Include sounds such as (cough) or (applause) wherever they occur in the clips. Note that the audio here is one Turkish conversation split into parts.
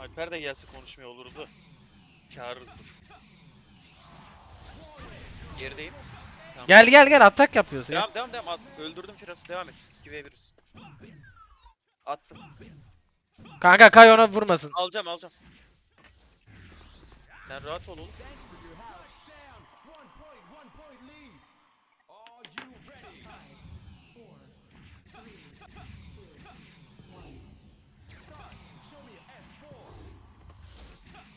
Alper de gelse konuşmuyor olurdu. Çağırır dur. Gerideyim. Tamam. Gel gel gel atak yapıyorsun. ya. Devam devam devam. At- Öldürdüm Firas'ı devam et. 2v1'iz. Attım. Kanka Kay ona vurmasın. Alacağım alacağım. Sen rahat ol oğlum.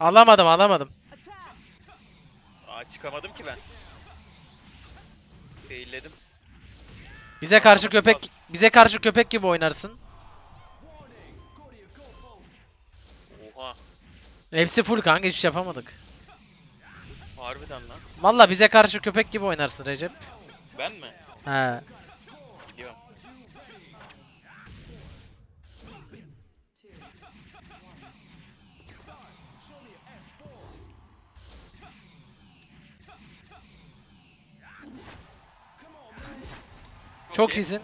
Alamadım alamadım. Aa çıkamadım ki ben. Failledim. Bize karşı köpek bize karşı köpek gibi oynarsın. Oha. Hepsi full kanka hiçbir şey yapamadık. Harbiden lan. Valla bize karşı köpek gibi oynarsın Recep. Ben mi? He. Gidiyorum. Çok iyi. iyisin.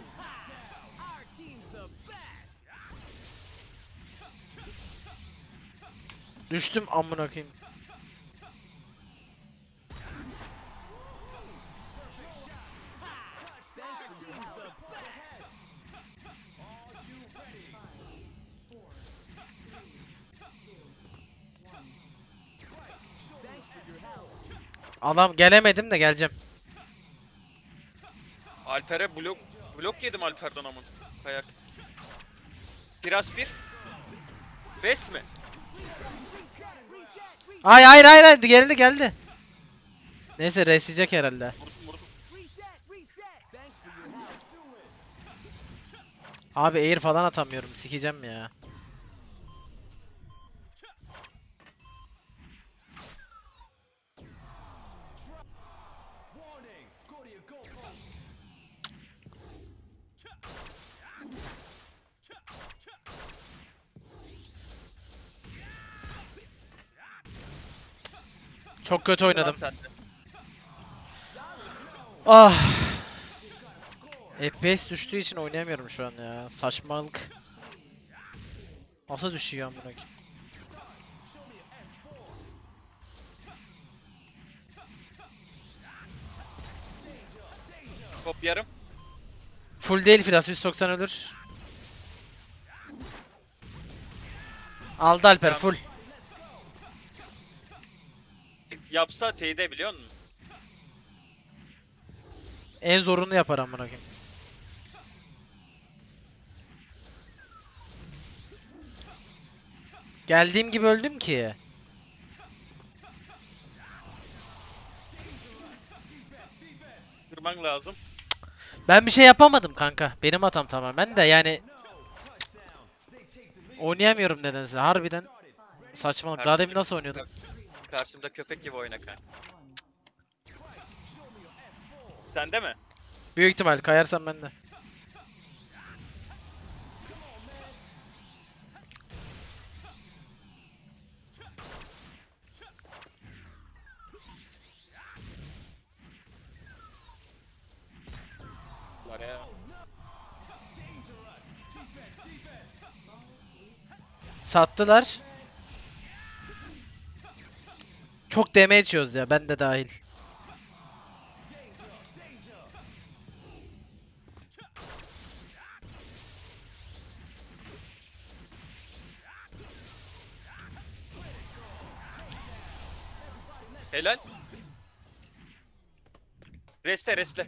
Düştüm amına koyayım. Adam gelemedim de geleceğim. Alper'e blok blok yedim Alper'den amın. Kayak. Firas 1. Bes mi? Ay hayır hayır hayır geldi geldi. Neyse resleyecek herhalde. Vurdum vurdum. Abi air falan atamıyorum sikeceğim ya. Çok kötü oynadım. Ah. FPS düştüğü için oynayamıyorum şu an ya. Saçmalık. Nasıl düşüyor amına koyayım? Top yarım. Full değil Firas 190 ölür. Aldı Alper full. Yapsa TD biliyor musun? En zorunu yapar amına koyayım. Geldiğim gibi öldüm ki. Kırman lazım. Ben bir şey yapamadım kanka. Benim hatam tamamen de yani Cık. oynayamıyorum nedense. Harbiden saçmalık. Daha demin nasıl oynuyordum? Karşımda köpek gibi oyna kanka. Sende mi? Büyük ihtimal kayarsam ben de. Sattılar. Çok damage yiyoruz ya ben de dahil. Helal. Reste reste.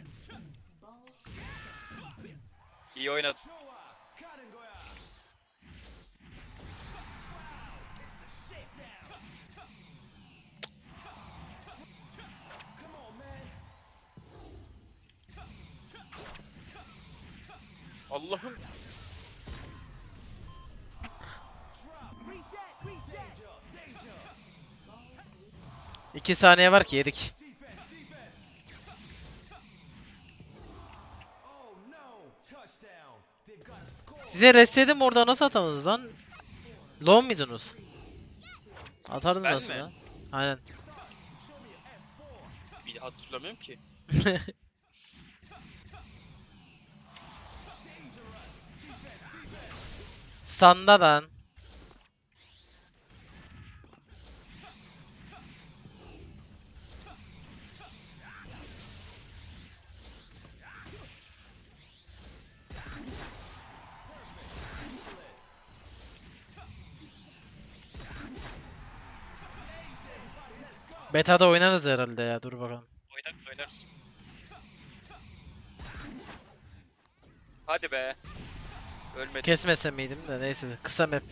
İyi oynadın. Allah'ım. İki saniye var ki yedik. Size restledim orada nasıl atamadınız lan? Low muydunuz? Atardın Ben mi? lan? Aynen. Bir hatırlamıyorum ki. (laughs) Standa lan. Beta'da oynarız herhalde ya dur bakalım. Oynarız oynarız. Hadi be. Ölmedi. Kesmesem miydim de neyse kısa map.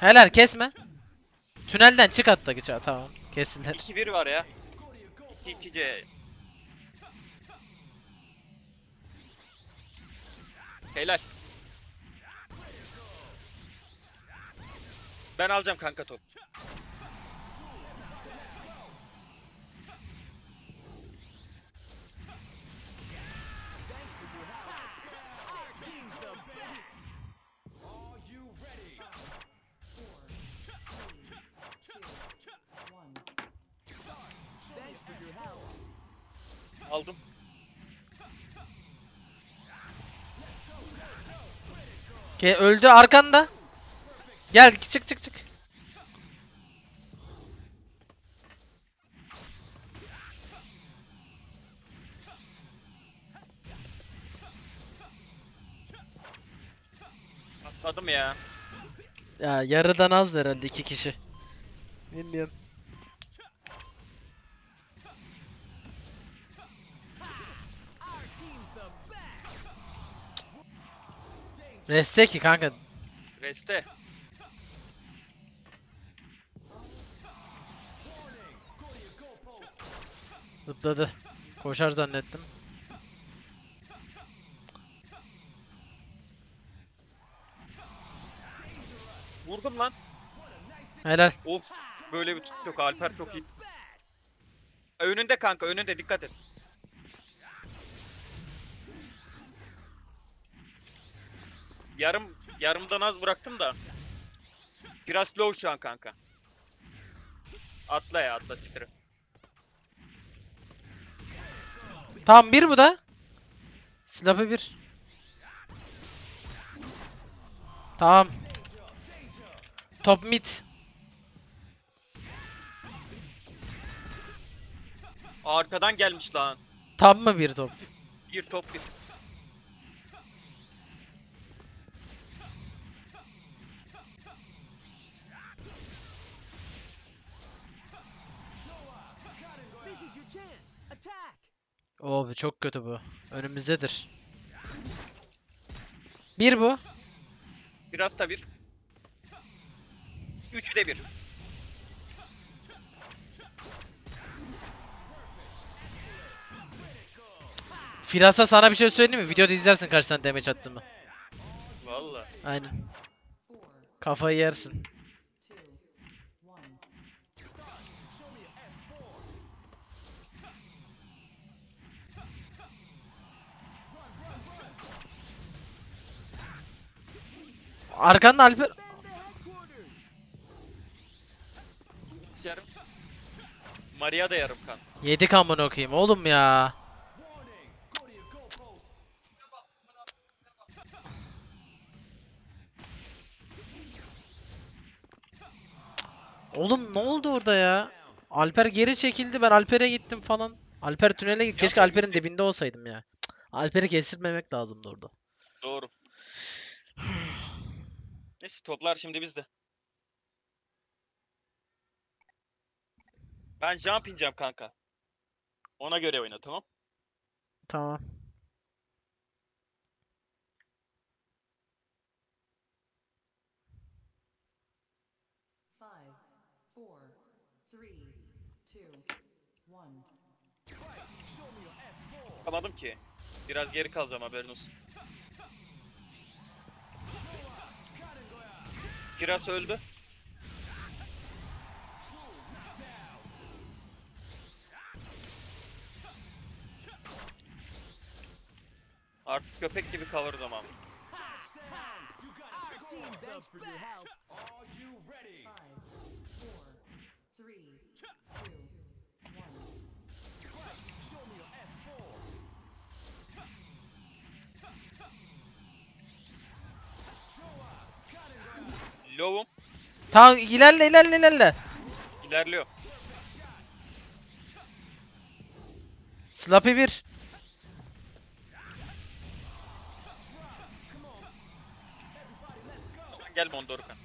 Helal kesme. Tünelden çık hatta geçer tamam. Kesinler. 2-1 var ya. 2-2C. Helal. Ben alacağım kanka top. Aldım. Ke öldü arkanda. Gel çık çık çık. Atladım ya. Ya yarıdan az herhalde iki kişi. Bilmiyorum. Reste ki kanka. Reste. Zıpladı. Koşar zannettim. Vurdum lan. Helal. Of. Böyle bir tut yok. Alper çok iyi. Önünde kanka önünde dikkat et. Yarım yarımdan az bıraktım da. Biraz low şu an kanka. Atla ya atla siktir. Tamam bir bu da. Silahı bir. Tamam. Top mid. Arkadan gelmiş lan. Tam mı bir top? Bir top bir. Bu çok kötü bu. Önümüzdedir. Bir bu. Biraz da bir. Üçü de bir. Firasa sana bir şey söyleyeyim mi? Videoda izlersin kaç tane damage attığımı. Valla. Aynen. Kafayı yersin. Arkanda Alper. Yarım. Maria da yarım kan. Yedik amına okuyayım oğlum ya. Oğlum ne oldu orada ya? Alper geri çekildi ben Alper'e gittim falan. Alper tünele git. Keşke Alper'in dibinde olsaydım ya. Alper'i kestirmemek lazımdı orada. Doğru. (sighs) Neyse toplar şimdi bizde. Ben jump ineceğim kanka. Ona göre oyna tamam. Tamam. Five, four, three, two, one. Yapamadım ki. Biraz geri kalacağım haberin olsun. Kiraz öldü. Artık köpek gibi cover zamanı. Low'um Tamam ilerle ilerle ilerle. ilerliyor. Slappy 1. Gel Mondorukan.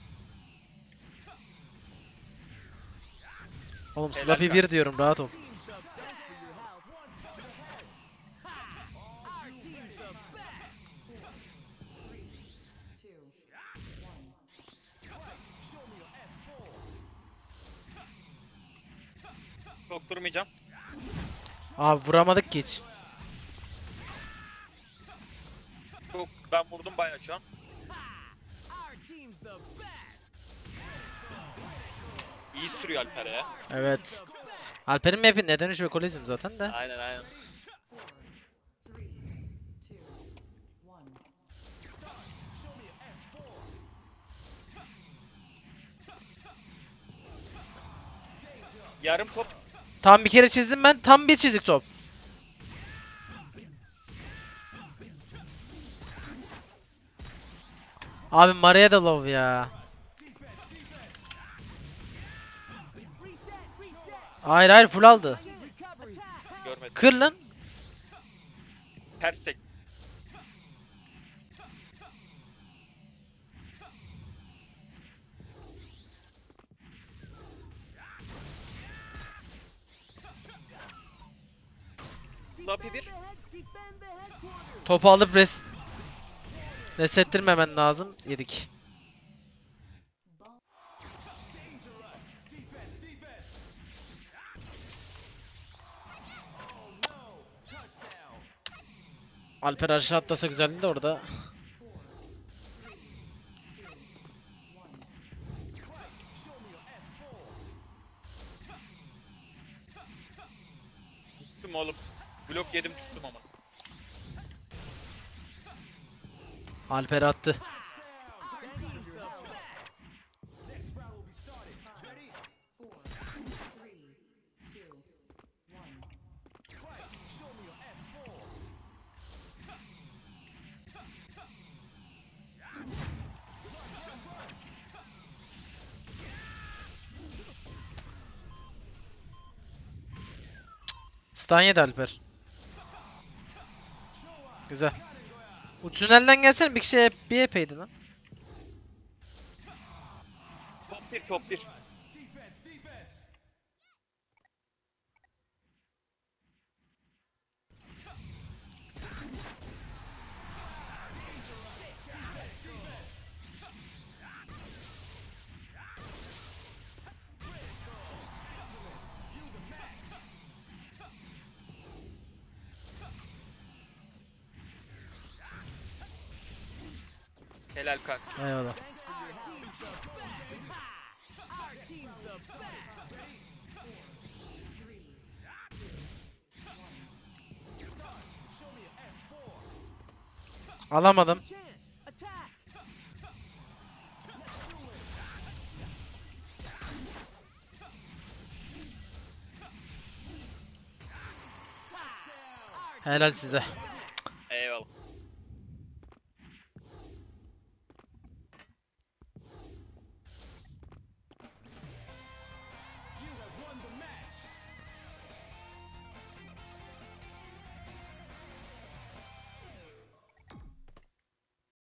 Oğlum Slappy. 1 diyorum rahat ol. Çok durmayacağım. Abi vuramadık ki hiç. Çok, ben vurdum bayağı şu an. İyi sürüyor Alper ya. Evet. Alper'in map'i neden 3 ekolizm zaten de. Aynen aynen. Yarım top. Tam bir kere çizdim ben. Tam bir çizik top. Abi Maria da low ya. Hayır hayır full aldı. Görmedim. Kır lan. Ters sek. Defend the headquarters. Topu alıp res resettirmemen lazım. Yedik. Alper aşağı atlasa güzeldi de orada. Düştüm oğlum. Blok yedim düştüm ama. Alper attı. Stun yedi Alper. Güzel. Bu tünelden gelsene bir kişi bir epeydi lan. Top bir top bir. Helal kanka. Eyvallah. Alamadım. Helal size.